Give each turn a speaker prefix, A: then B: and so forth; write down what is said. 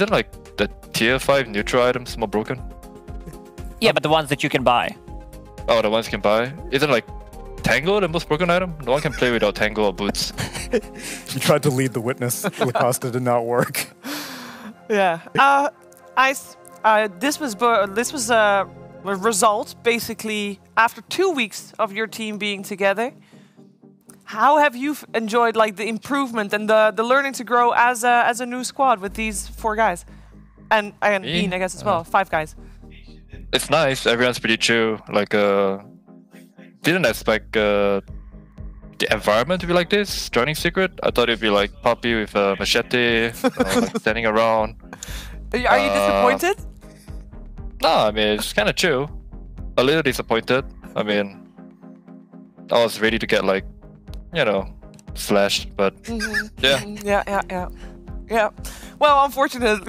A: Isn't like the tier five neutral items more broken?
B: Yeah, but the ones that you can buy.
A: Oh, the ones you can buy. Isn't like Tango the most broken item? No one can play without Tango or boots.
C: You tried to lead the witness. Lacosta did not work.
D: Yeah. Uh, I. s- Uh, this was this was a a result basically after two weeks of your team being together. How have you enjoyed like the improvement and the the learning to grow as a as a new squad with these four guys, and and
A: Me?
D: Ian I guess as well, five guys.
A: It's nice. Everyone's pretty chill. Like, uh, didn't expect uh, the environment to be like this. Joining Secret, I thought it'd be like Puppey with a machete, uh, like standing around.
D: Are you, are you
A: Uh,
D: disappointed?
A: No, I mean it's kind of chill. A little disappointed. I mean, I was ready to get like, you know, slashed, but
D: Mhm,
A: yeah.
D: mhm, Yeah, yeah, yeah, yeah. Well, unfortunately,